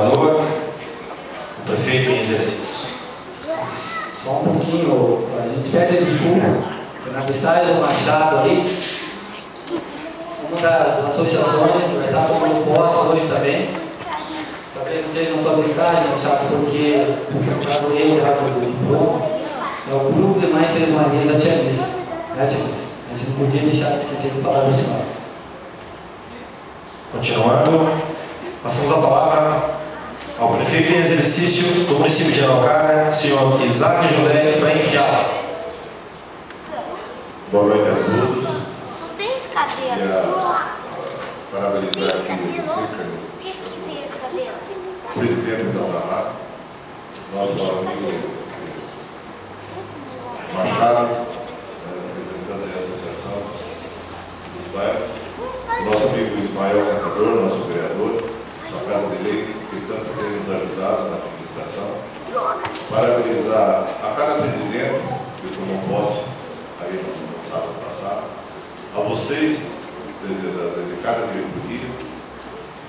governador, o prefeito em exercício. Só um pouquinho, a gente pede desculpa, na Cristais do Machado ali, uma das associações que vai estar tomando posse hoje também, talvez não no tua listagem, Machado, porque o caso dele lá do diploma, é o grupo de mais seis Marias, a Tia Liz, né Tia? A gente não podia deixar de esquecer de falar do senhor. Continuando, passamos a palavra ao prefeito em exercício do município de Araucária, senhor Isaac José Efraim Fiala. Boa noite a todos. Não tem cadeira. Parabenizar aqui O que que tem esse cabelo? o presidente da UNAMAR, nosso amigo Machado, eh, representante da Associação dos Bairros, nosso amigo Ismael Cantador, nosso vereador, essa Casa de Leis, que tanto tem nos ajudado na administração. Parabenizar a cada presidente que tomou posse aí no, sábado passado, a vocês, de, de, de cada diretoria,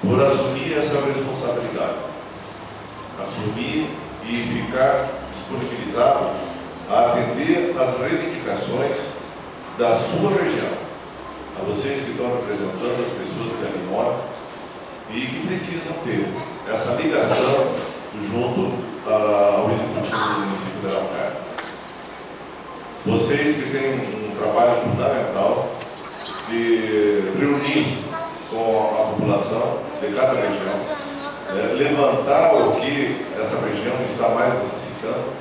por assumir essa responsabilidade. Assumir e ficar disponibilizado a atender às reivindicações da sua região. A vocês que estão representando as pessoas que ali moram e que precisam ter essa ligação junto ah, ao executivo do município de Araucária. Vocês que têm um trabalho fundamental de reunir com a população de cada região, né, levantar o que essa região está mais necessitando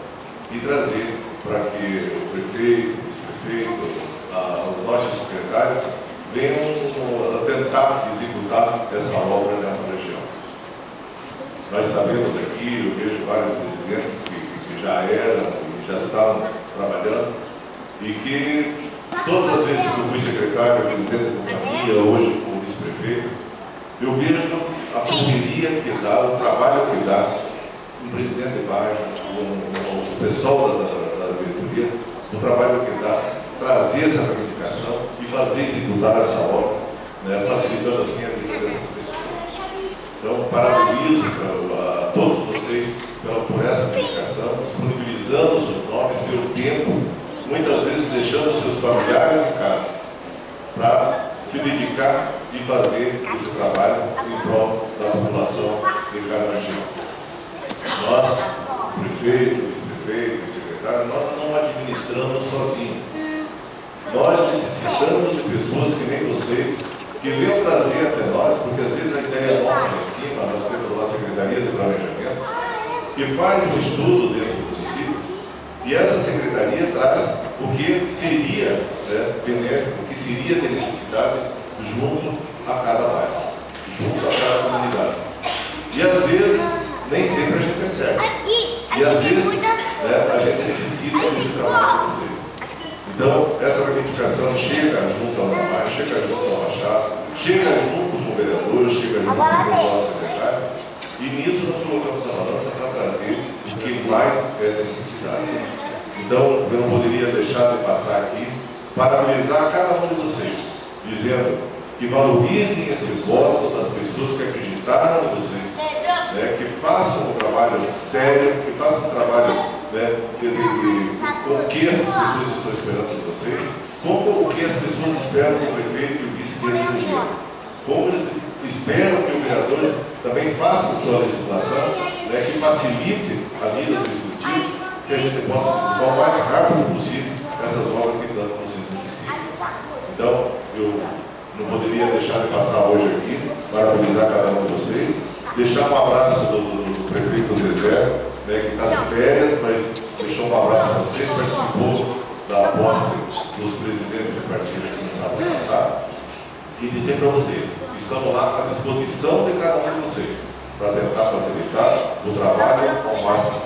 e trazer para que o prefeito, o vice-prefeito, ah, os nossos secretários venham ah, tentar executar essa obra nessa. Nós sabemos aqui, eu vejo vários presidentes que, que já eram já estavam trabalhando e que todas as vezes que eu fui secretário, presidente da companhia, hoje como vice-prefeito, eu vejo a correria que dá, o trabalho que dá um presidente de bairro, o pessoal da, da, da diretoria, o trabalho que dá trazer essa reivindicação e fazer executar essa obra, né, facilitando assim a vida dessas pessoas. Então, parabenizo a todos vocês pela, por essa dedicação, disponibilizando seu nome, seu tempo, muitas vezes deixando seus familiares em casa, para se dedicar e fazer esse trabalho em prol da população de cada. Nós, prefeito, vice-prefeito, secretário, nós não administramos sozinhos. Nós necessitamos de pessoas que nem vocês, que venham trazer até nós, porque às vezes a ideia é nossa lá em cima, nós temos lá a Secretaria de Planejamento, que faz um estudo dentro do município, e essa secretaria traz o que seria né, benéfico, o que seria de necessidade junto a cada bairro, junto a cada comunidade. E às vezes, nem sempre a gente recebe. E às vezes né, a gente necessita desse trabalho de vocês. Então, essa reivindicação chega junto ao Namar, chega junto ao Machado, chega junto com o vereador, chega junto com o nosso secretário, e nisso nós colocamos a balança para trazer o que mais é necessidade. Então, eu não poderia deixar de passar aqui, parabenizar cada um de vocês, dizendo que valorizem esse voto das pessoas que acreditaram em vocês, né, que façam um trabalho sério, que façam um trabalho né, de, de, o que essas pessoas estão esperando de vocês, como o que as pessoas esperam do prefeito e o vice que eles elegeram. Como eles esperam que o vereador também faça sua legislação, né, que facilite a vida do executivo, que a gente possa executar o mais rápido possível essas obras que tanto vocês necessitam. Então, eu não poderia deixar de passar hoje aqui, parabenizar cada um de vocês, deixar um abraço do, deixou um abraço para vocês, participou da posse dos presidentes do partido sábado passado. E dizer para vocês, estamos lá à disposição de cada um de vocês, para tentar facilitar o trabalho ao máximo